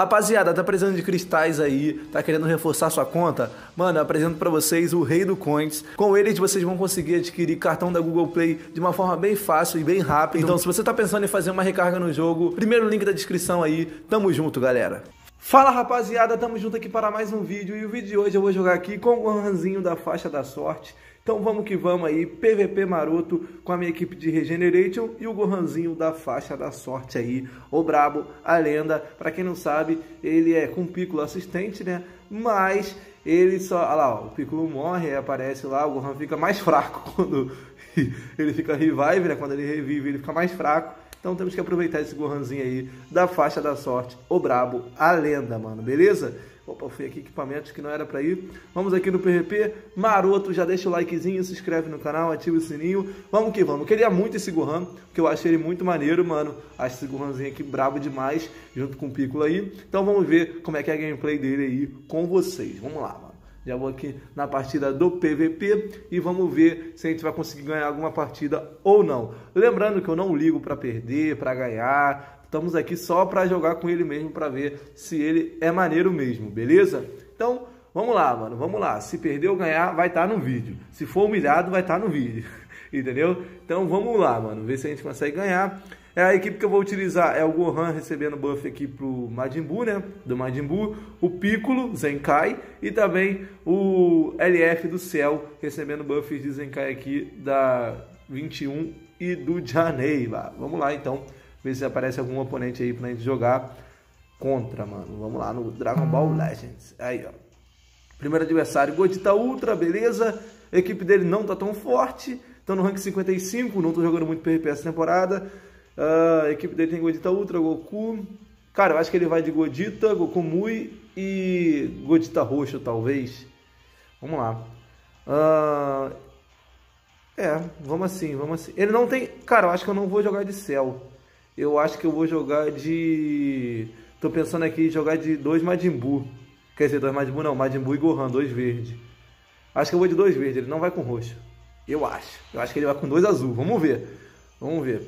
Rapaziada, tá precisando de cristais aí, tá querendo reforçar sua conta? Mano, eu apresento para vocês o Rei do Coins. Com eles vocês vão conseguir adquirir cartão da Google Play de uma forma bem fácil e bem rápida. Então, se você tá pensando em fazer uma recarga no jogo, primeiro link da descrição aí. Tamo junto, galera. Fala rapaziada, tamo junto aqui para mais um vídeo e o vídeo de hoje eu vou jogar aqui com o Gohanzinho da faixa da sorte. Então vamos que vamos aí, PVP maroto com a minha equipe de Regeneration e o Gohanzinho da faixa da sorte aí, o brabo, a lenda. Para quem não sabe, ele é com Piccolo assistente, né? Mas ele só, olha lá, ó, o Piccolo morre, aparece lá, o Gohan fica mais fraco quando ele fica revive, né? Quando ele revive, ele fica mais fraco. Então temos que aproveitar esse Gohanzinho aí da faixa da sorte, o brabo, a lenda, mano, beleza? Opa, fui aqui equipamentos que não era para ir. Vamos aqui no PVP. Maroto, já deixa o likezinho, se inscreve no canal, ativa o sininho. Vamos que vamos. Queria muito esse Gohan, porque eu achei ele muito maneiro, mano. Acho esse Gohanzinho aqui brabo demais, junto com o Piccolo aí. Então vamos ver como é que é a gameplay dele aí com vocês. Vamos lá, mano. Já vou aqui na partida do PVP e vamos ver se a gente vai conseguir ganhar alguma partida ou não. Lembrando que eu não ligo para perder, para ganhar. Estamos aqui só para jogar com ele mesmo para ver se ele é maneiro mesmo, beleza? Então, vamos lá, mano, vamos lá. Se perder ou ganhar, vai estar tá no vídeo. Se for humilhado, vai estar tá no vídeo. Entendeu? Então, vamos lá, mano, ver se a gente consegue ganhar. É a equipe que eu vou utilizar é o Gohan recebendo buff aqui pro Majin Buu, né? Do Majin Buu, o Piccolo, Zenkai e também o LF do Céu recebendo buffs de Zenkai aqui da 21 e do Janeiba. Vamos lá então ver se aparece algum oponente aí pra gente jogar contra, mano. Vamos lá no Dragon Ball Legends. Aí, ó. Primeiro adversário, Godita Ultra, beleza? A equipe dele não tá tão forte. Estão no rank 55, não tô jogando muito PvP essa temporada. Uh, a equipe dele tem Godita Ultra, Goku. Cara, eu acho que ele vai de Godita, Goku Mui e Godita Roxo, talvez. Vamos lá. Uh, é, vamos assim, vamos assim. Ele não tem... Cara, eu acho que eu não vou jogar de Cell eu acho que eu vou jogar de... Tô pensando aqui em jogar de dois Majin Buu. Quer dizer, dois Majin Buu não, Majin Buu e Gohan, dois verdes. Acho que eu vou de dois verdes, ele não vai com roxo. Eu acho. Eu acho que ele vai com dois azul. Vamos ver. Vamos ver.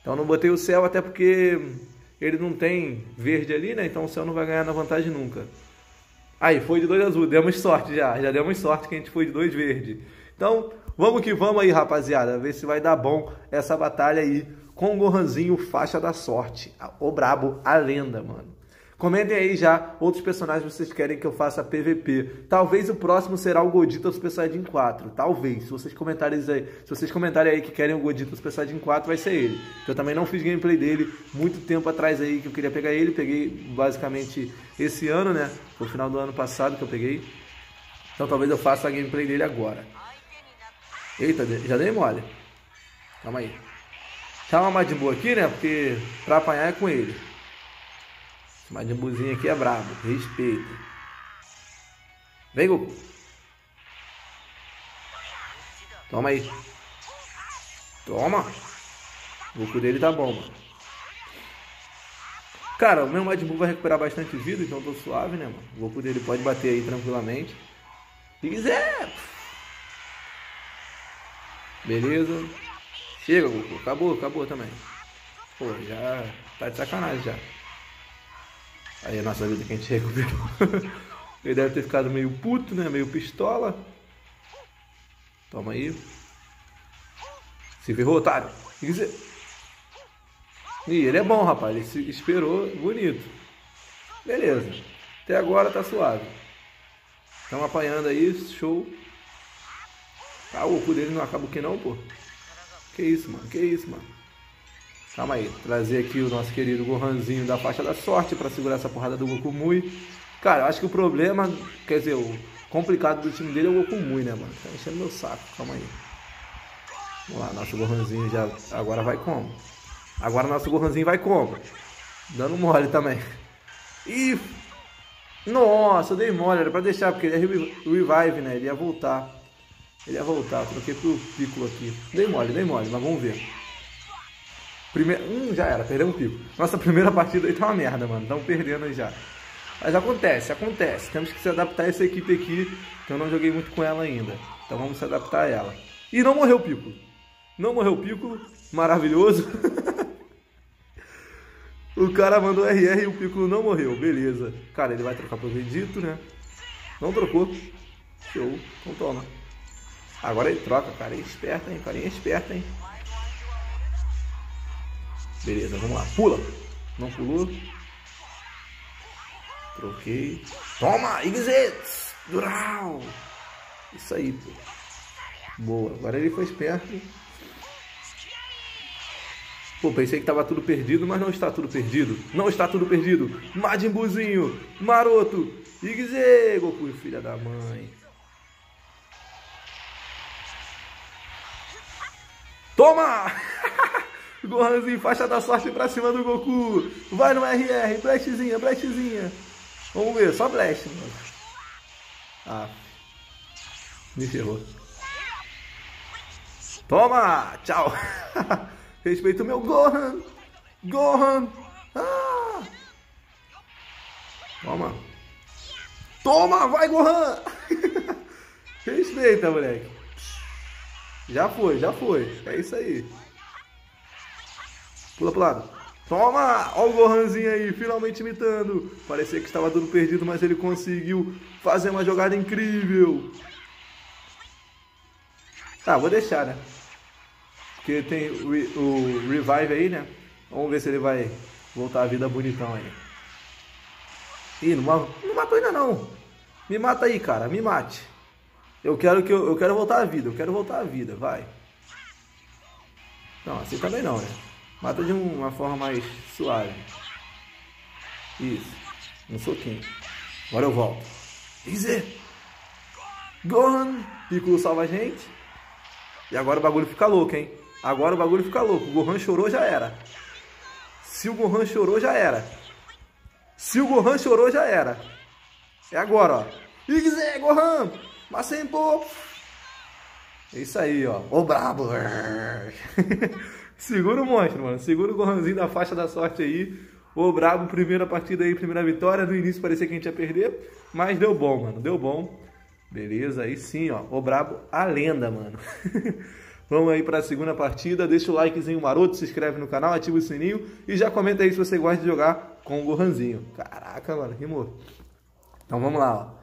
Então não botei o céu até porque ele não tem verde ali, né? Então o céu não vai ganhar na vantagem nunca. Aí, foi de dois azul. Demos sorte já. Já demos sorte que a gente foi de dois verde. Então, vamos que vamos aí, rapaziada. Ver se vai dar bom essa batalha aí com o Gohanzinho faixa da sorte. O brabo, a lenda, mano. Comentem aí já outros personagens que vocês querem que eu faça PVP. Talvez o próximo será o Godita Super Saiyajin 4. Talvez. Se vocês comentarem aí, se vocês comentarem aí que querem o Godita Super Saiyajin 4, vai ser ele. Eu também não fiz gameplay dele muito tempo atrás aí que eu queria pegar ele. Peguei basicamente esse ano, né? Foi o final do ano passado que eu peguei. Então talvez eu faça a gameplay dele agora. Eita, já dei mole. Calma aí. Chama o Majin Buu aqui, né? Porque pra apanhar é com ele. Esse Majin aqui é brabo. Respeito. Vem, Goku. Toma aí. Toma. O Goku dele tá bom, mano. Cara, o meu Majin vai recuperar bastante vida, então eu tô suave, né, mano? O Goku dele pode bater aí tranquilamente. Se quiser. Beleza. Chega, Goku. Acabou, acabou também. Pô, já tá de sacanagem já. Aí a nossa vida que a gente recuperou. Ele deve ter ficado meio puto, né? Meio pistola. Toma aí. Se ferrou, otário. Ih, ele é bom, rapaz. Ele se esperou bonito. Beleza. Até agora tá suave. Estamos apanhando aí, show. Ah, o cu dele não acaba o que não, pô. Que isso, mano? Que isso, mano? Calma aí. Trazer aqui o nosso querido Gohanzinho da faixa da sorte para segurar essa porrada do Goku Mui. Cara, eu acho que o problema, quer dizer, o complicado do time dele é o Goku Mui, né, mano? Tá enchendo meu saco. Calma aí. Vamos lá, nosso Gohanzinho já agora vai como? Agora nosso Gohanzinho vai como? Dando mole também. Ih! Nossa, eu dei mole, era pra deixar, porque ele é revive, né? Ele ia voltar. Ele ia voltar, troquei pro Piccolo aqui. Dei mole, dei mole, mas vamos ver. Primeiro, hum, já era, perdemos o Piccolo. Nossa primeira partida aí tá uma merda, mano. Estamos perdendo aí já. Mas acontece, acontece. Temos que se adaptar a essa equipe aqui, que eu não joguei muito com ela ainda. Então vamos se adaptar a ela. E não morreu o Piccolo. Não morreu o Piccolo. Maravilhoso. O cara mandou RR e o Piccolo não morreu. Beleza. Cara, ele vai trocar pro Vegito, né? Não trocou. Show. Então toma. Agora ele troca. Cara, é esperto, hein? Carinha é esperto, hein? Beleza, vamos lá. Pula. Não pulou. Troquei. Toma! Exit! Dural! Isso aí, pô. Boa. Agora ele foi esperto. Pô, pensei que tava tudo perdido, mas não está tudo perdido. Não está tudo perdido. Majin Buzinho, Maroto, Igze, Goku, filha da mãe. Toma! Gohanzinho, faixa da sorte pra cima do Goku. Vai no RR, blastzinha, blastzinha. Vamos ver, só blast, mano. Ah. Me ferrou. Toma! Tchau! Respeita o meu Gohan! Gohan! Ah! Toma! Toma! Vai, Gohan! Respeita, moleque! Já foi, já foi. É isso aí. Pula pro lado. Toma! Olha o Gohanzinho aí, finalmente imitando. Parecia que estava tudo perdido, mas ele conseguiu fazer uma jogada incrível. Tá, vou deixar, né? Porque tem o, Revive aí, né? Vamos ver se ele vai voltar à vida bonitão aí. Ih, não matou ainda não. Me mata aí, cara. Me mate. Eu quero que eu, eu quero voltar à vida. Eu quero voltar à vida. Vai. Não, assim também não, né? Mata de uma forma mais suave. Isso. Um soquinho. Agora eu volto. Easy. Gohan. Piccolo salva a gente. E agora o bagulho fica louco, hein? Agora o bagulho fica louco. O Gohan chorou, já era. Se o Gohan chorou, já era. Se o Gohan chorou, já era. É agora, ó. Igze, Gohan! Masempo! É isso aí, ó. Ô brabo! Segura o monstro, mano. Segura o Gohanzinho da faixa da sorte aí. Ô brabo, primeira partida aí, primeira vitória. No início parecia que a gente ia perder, mas deu bom, mano. Deu bom. Beleza, aí sim, ó. O brabo, a lenda, mano. Vamos aí para a segunda partida. Deixa o likezinho maroto, se inscreve no canal, ativa o sininho e já comenta aí se você gosta de jogar com o Gohanzinho. Caraca, mano, rimou. Então vamos lá, ó.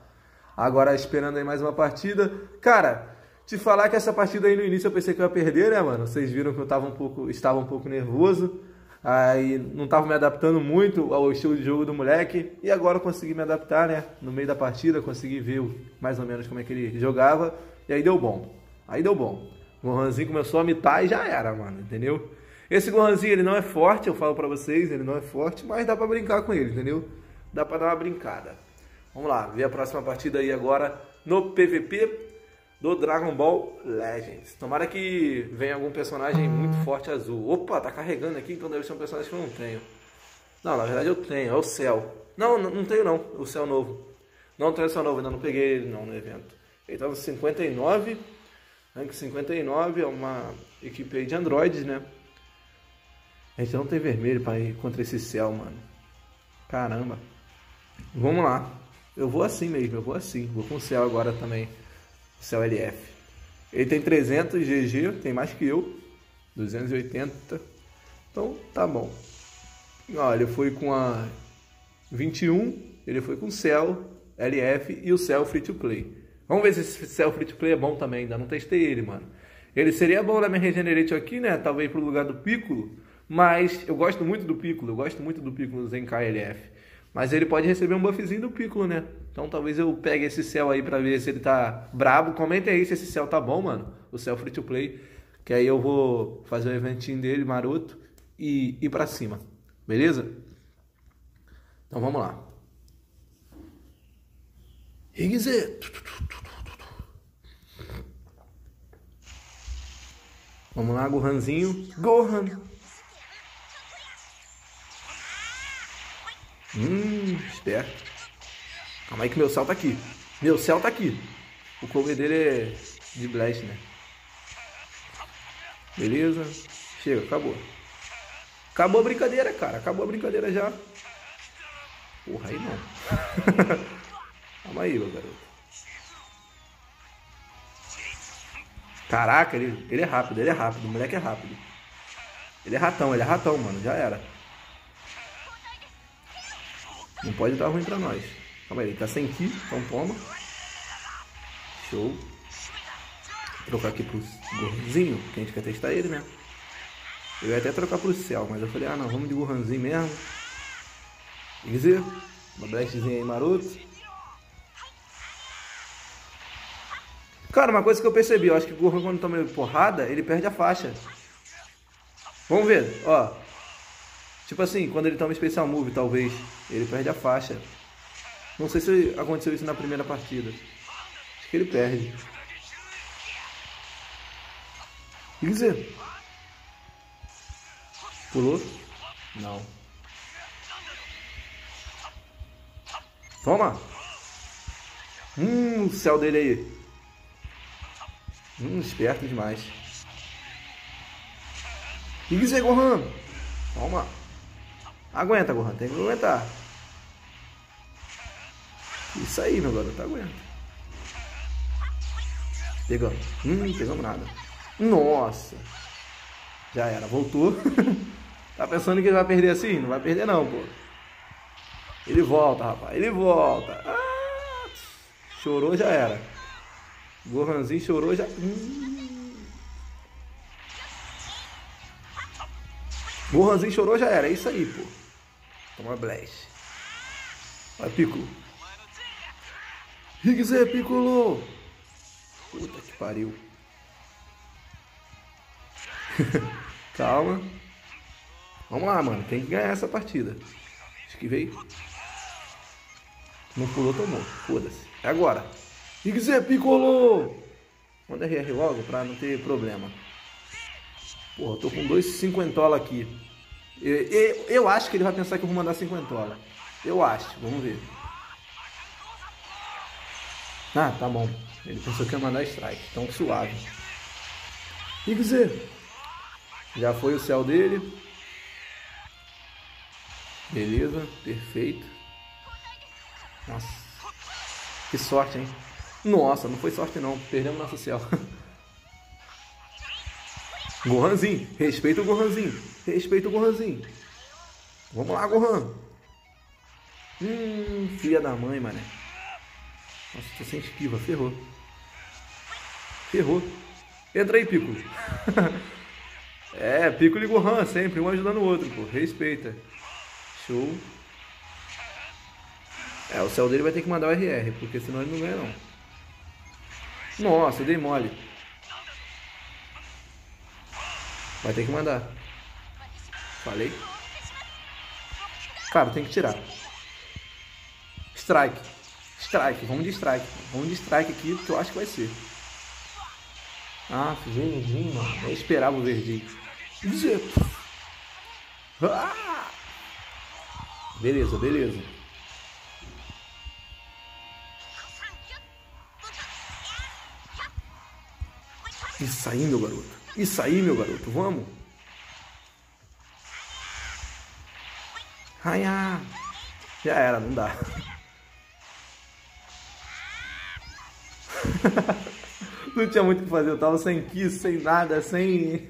Agora esperando aí mais uma partida. Cara, te falar que essa partida aí no início eu pensei que eu ia perder, né, mano? Vocês viram que eu tava um pouco, estava um pouco nervoso. Aí não tava me adaptando muito ao estilo de jogo do moleque. E agora eu consegui me adaptar, né? No meio da partida, consegui ver mais ou menos como é que ele jogava. E aí deu bom. Aí deu bom. O Gohanzinho começou a mitar e já era, mano, entendeu? Esse Gohanzinho, ele não é forte, eu falo pra vocês, ele não é forte, mas dá pra brincar com ele, entendeu? Dá pra dar uma brincada. Vamos lá, ver a próxima partida aí agora no PVP do Dragon Ball Legends. Tomara que venha algum personagem muito forte azul. Opa, tá carregando aqui, então deve ser um personagem que eu não tenho. Não, na verdade eu tenho, é o Céu. Não, não, tenho não, o Céu novo. Não tenho o Céu novo, ainda não peguei ele não no evento. Ele tá no 59 Rank 59 é uma equipe aí de androides, né? A gente não tem vermelho para ir contra esse céu, mano. Caramba. Vamos lá. Eu vou assim mesmo, eu vou assim. Vou com o céu agora também. O LF. Ele tem 300 GG, tem mais que eu. 280. Então, tá bom. Olha, ele foi com a 21, ele foi com o céu LF e o céu Free to Play. Vamos ver se esse céu free to play é bom também, ainda não testei ele, mano. Ele seria bom na minha Regenerate aqui, né? Talvez pro lugar do Piccolo. Mas eu gosto muito do Piccolo, eu gosto muito do Piccolo em KLF. Mas ele pode receber um buffzinho do Piccolo, né? Então talvez eu pegue esse céu aí pra ver se ele tá brabo. Comenta aí se esse céu tá bom, mano. O céu free to play. Que aí eu vou fazer o eventinho dele, maroto, e ir pra cima. Beleza? Então vamos lá. Rigze. Vamos lá, Gohanzinho. Gohan. Hum, esperto. Calma aí que meu céu tá aqui. Meu céu tá aqui. O cover dele é de blast, né? Beleza. Chega, acabou. Acabou a brincadeira, cara. Acabou a brincadeira já. Porra, aí não. Calma aí, meu garoto. Caraca, ele, ele é rápido, ele é rápido. O moleque é rápido. Ele é ratão, ele é ratão, mano. Já era. Não pode dar ruim pra nós. Calma aí, ele tá sem ki, então toma. Show. Vou trocar aqui pro Gohanzinho, que a gente quer testar ele, né? Eu ia até trocar pro Céu, mas eu falei, ah não, vamos de Gohanzinho mesmo. Quer dizer, uma blastzinha aí maroto. Cara, uma coisa que eu percebi, eu acho que o Gohan quando toma porrada, ele perde a faixa. Vamos ver, ó. Tipo assim, quando ele toma Special Move, talvez, ele perde a faixa. Não sei se aconteceu isso na primeira partida. Acho que ele perde. Dizer. Pulou? Não. Toma! Hum, o céu dele aí. Hum, esperto demais. Dizer, Gohan. Toma. Aguenta, Gohan. Tem que aguentar. Isso aí, meu garoto. Aguenta. Pegamos. Hum, pegamos nada. Nossa. Já era. Voltou. tá pensando que ele vai perder assim? Não vai perder não, pô. Ele volta, rapaz. Ele volta. Ah, chorou, já era. Gohanzinho chorou, já... Hum. Gohanzinho chorou, já era. É isso aí, pô. Toma Blast. Vai, Piccolo. Rigzé, Piccolo. Puta que pariu. Calma. Vamos lá, mano. Tem que ganhar essa partida. Acho que veio. Não pulou, tomou. Foda-se. É agora. Rigzé, Piccolo. Manda RR logo pra não ter problema. Porra, tô com dois cinquentola aqui. Eu, eu, acho que ele vai pensar que eu vou mandar cinquentola. Eu acho, vamos ver. Ah, tá bom. Ele pensou que ia mandar strike, então suave. E dizer, já foi o céu dele. Beleza, perfeito. Nossa, que sorte, hein? Nossa, não foi sorte não, perdemos nosso céu. Gohanzinho, respeita o Gohanzinho, respeita o Gohanzinho. Vamos lá, Gohan. Hum, filha da mãe, mané. Nossa, tô sem esquiva, ferrou. Ferrou. Entra aí, Pico. é, Pico e Gohan, sempre, um ajudando o outro, pô. Respeita. Show. É, o céu dele vai ter que mandar o RR, porque senão ele não ganha, não. Nossa, eu dei mole. Vai ter que mandar. Falei. Cara, tem que tirar. Strike. Strike. Vamos de strike. Vamos de strike aqui, que eu acho que vai ser. Ah, verdinho, mano. Eu esperava o verdinho. Ah! Beleza, beleza. Aí, meu garoto. Isso aí, meu garoto. Vamos. Raia. Já era, não dá. não tinha muito o que fazer. Eu tava sem kiss, sem nada, sem...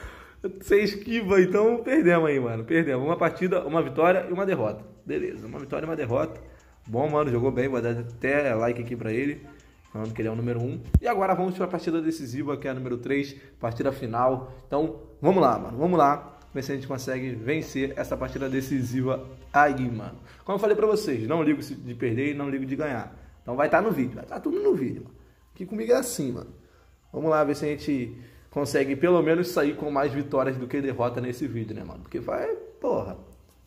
sem esquiva. Então perdemos aí, mano. Perdemos. Uma partida, uma vitória e uma derrota. Beleza. Uma vitória e uma derrota. Bom, mano. Jogou bem. Vou dar até like aqui pra ele falando que ele é o número 1. Um. E agora vamos para a partida decisiva, que é a número 3, partida final. Então, vamos lá, mano, vamos lá. Ver se a gente consegue vencer essa partida decisiva aí, mano. Como eu falei pra vocês, não ligo de perder e não ligo de ganhar. Então vai estar tá no vídeo, vai estar tá tudo no vídeo, mano. Aqui comigo é assim, mano. Vamos lá ver se a gente consegue pelo menos sair com mais vitórias do que derrota nesse vídeo, né, mano? Porque vai, porra,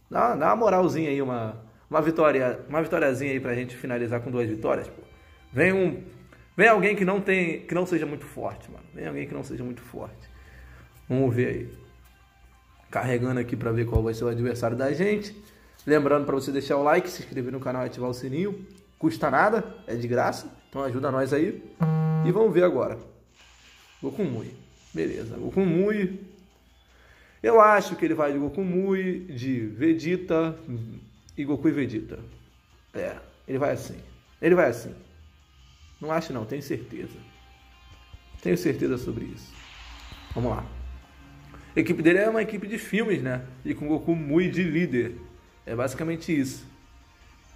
dá, dá uma moralzinha aí, uma, uma vitória, uma vitóriazinha aí pra gente finalizar com duas vitórias, pô. Vem um. Vem alguém que não tem. que não seja muito forte, mano. Vem alguém que não seja muito forte. Vamos ver aí. Carregando aqui para ver qual vai ser o adversário da gente. Lembrando para você deixar o like, se inscrever no canal e ativar o sininho. Custa nada, é de graça. Então ajuda nós aí. E vamos ver agora. Goku Mui. Beleza, Goku Mui. Eu acho que ele vai de Goku Mui, de Vegeta e Goku e Vegeta. É, ele vai assim. Ele vai assim. Não acho não, tenho certeza. Tenho certeza sobre isso. Vamos lá. A equipe dele é uma equipe de filmes, né? E com Goku muito de líder. É basicamente isso.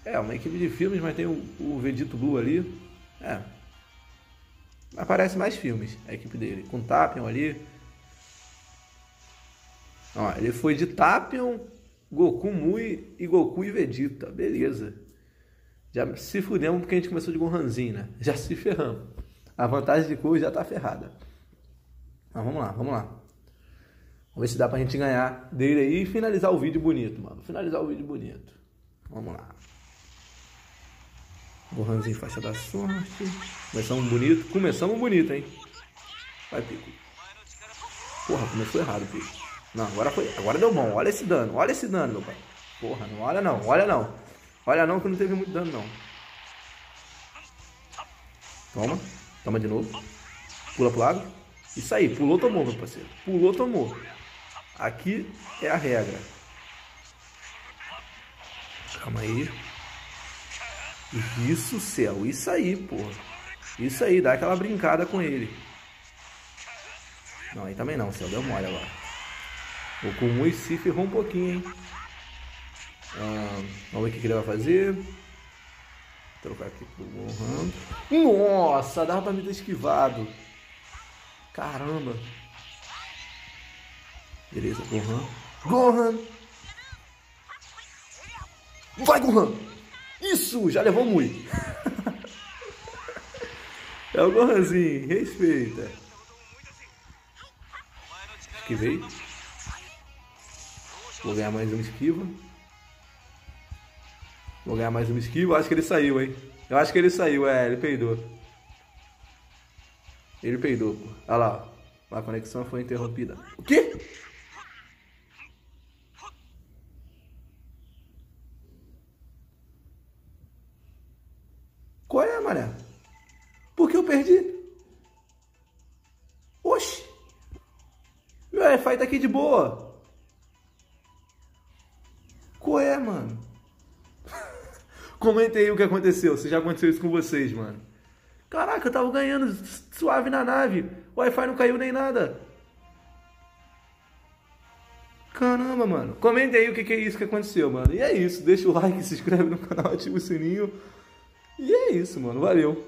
É, uma equipe de filmes, mas tem o, o Vegito Blue ali. É. Aparece mais filmes, a equipe dele. Com Tapion ali. Ó, ele foi de Tapion, Goku Mui e Goku e Vegeta. Beleza. Já se fudemos porque a gente começou de Gohanzinho, né? Já se ferramos. A vantagem de cor já tá ferrada. Mas vamos lá, vamos lá. Vamos ver se dá pra gente ganhar dele aí e finalizar o vídeo bonito, mano. Finalizar o vídeo bonito. Vamos lá. Gohanzinho faixa da sorte. Começamos bonito. Começamos bonito, hein? Vai, Pico. Porra, começou errado, Pico. Não, agora foi. Agora deu bom. Olha esse dano. Olha esse dano, meu pai. Porra, não olha não. Olha não. Olha não que não teve muito dano, não. Toma. Toma de novo. Pula pro lado. Isso aí. Pulou, tomou, meu parceiro. Pulou, tomou. Aqui é a regra. Calma aí. Isso, céu. Isso aí, porra. Isso aí. Dá aquela brincada com ele. Não, aí também não, céu. Deu mole agora. O Kumui se ferrou um pouquinho, hein? Ah, vamos ver o que ele vai fazer. Trocar aqui pro Gohan. Nossa, dava pra me ter esquivado. Caramba. Beleza, Gohan. Gohan! Vai, Gohan! Isso! Já levou muito. é o Gohanzinho, respeita. Que veio? Vou ganhar mais uma esquiva. Vou ganhar mais uma esquiva. Acho que ele saiu, hein? Eu acho que ele saiu, é, ele peidou. Ele peidou, pô. Olha lá, A conexão foi interrompida. O quê? Qual é, mané? Por que eu perdi? Oxi! Meu Wi-Fi tá aqui de boa. Qual é, mano? Comente aí o que aconteceu, se já aconteceu isso com vocês, mano. Caraca, eu tava ganhando suave na nave. O Wi-Fi não caiu nem nada. Caramba, mano. Comente aí o que, que é isso que aconteceu, mano. E é isso. Deixa o like, se inscreve no canal, ativa o sininho. E é isso, mano. Valeu.